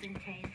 been changed.